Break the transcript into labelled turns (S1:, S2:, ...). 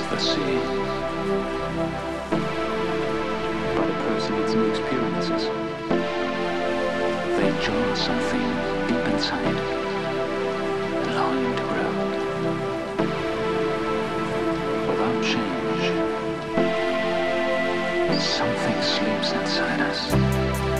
S1: across the sea.
S2: But a person new experiences.
S1: They join something deep inside, allowing to grow. Without change, something sleeps inside us.